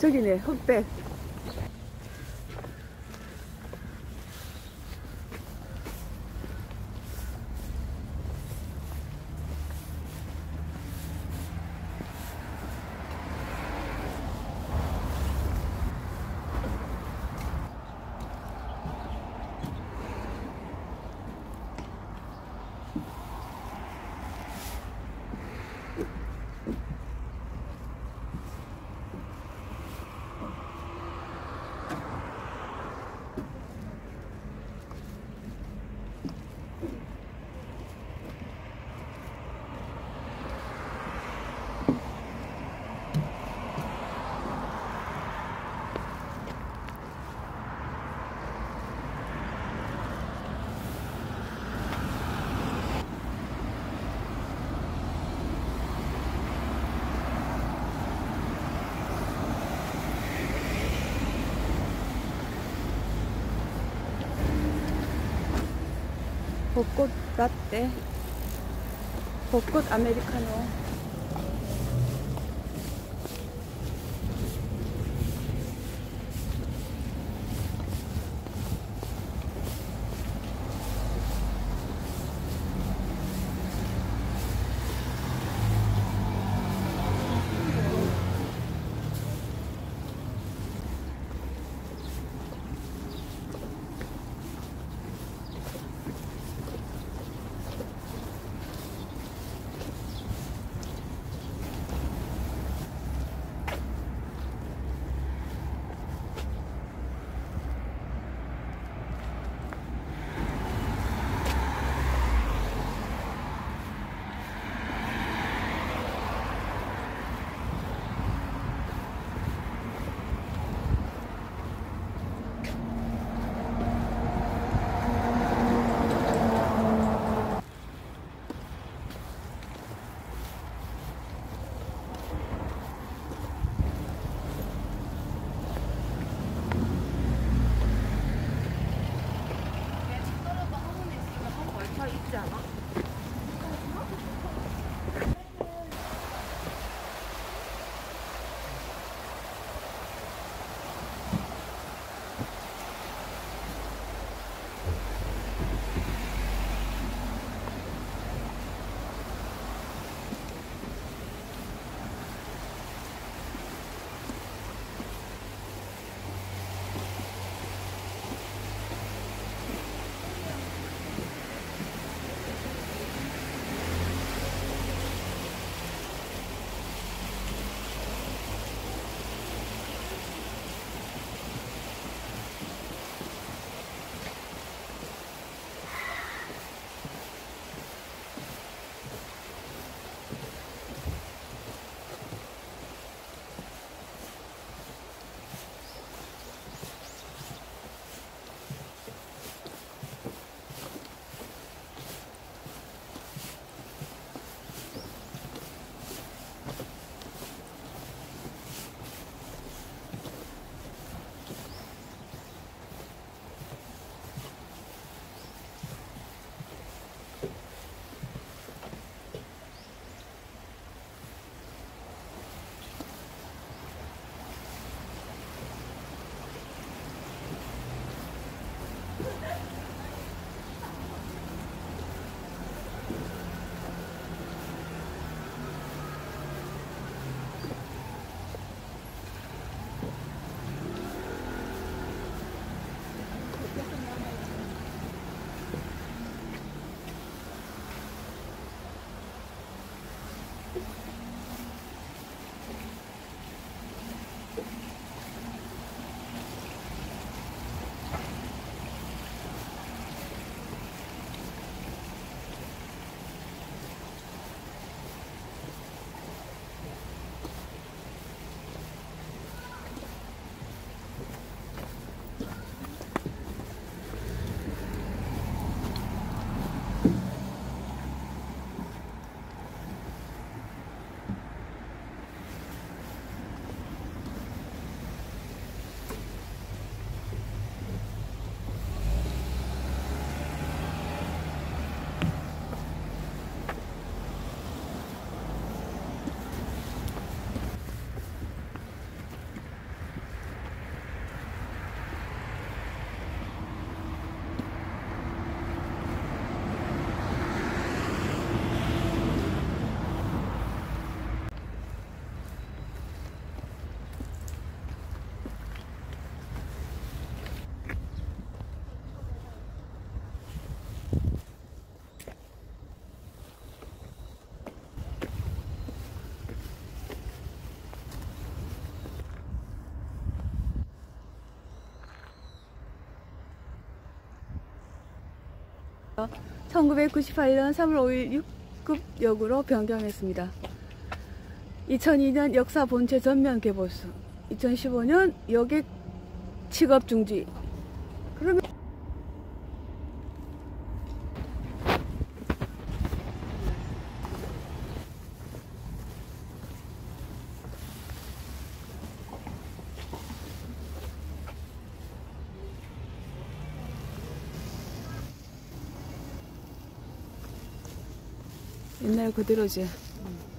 저기네 흑백 ここだってここアメリカの 1998년 3월 5일 6급 역으로 변경했습니다. 2002년 역사 본체 전면 개보수 2015년 여객 취급 중지 그대로지. 커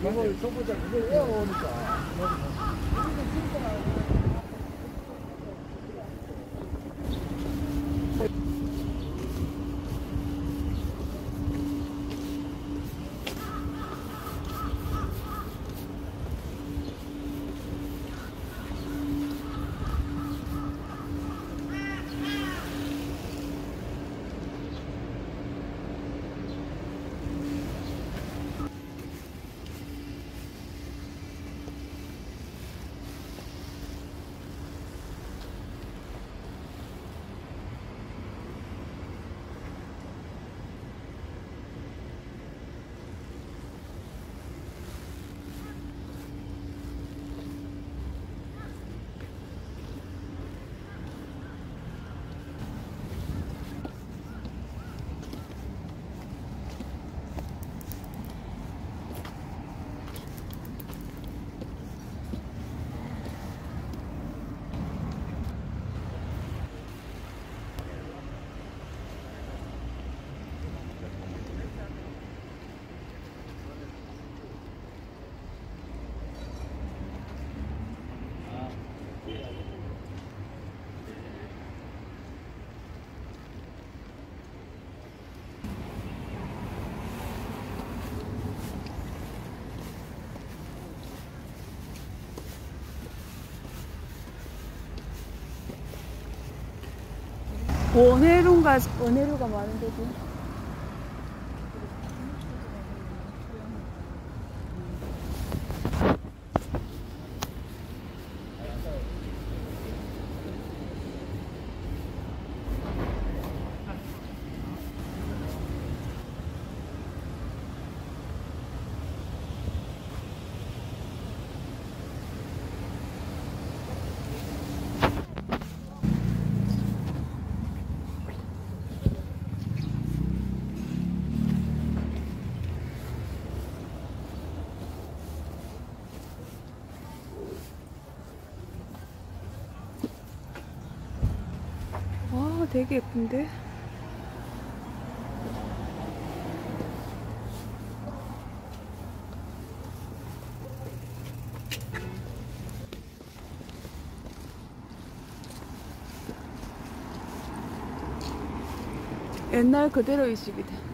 이걸 줘보자. 그걸 외워오니까 원해로가 원해로가 많은데도. 되게 예쁜데? 옛날 그대로의 집이다.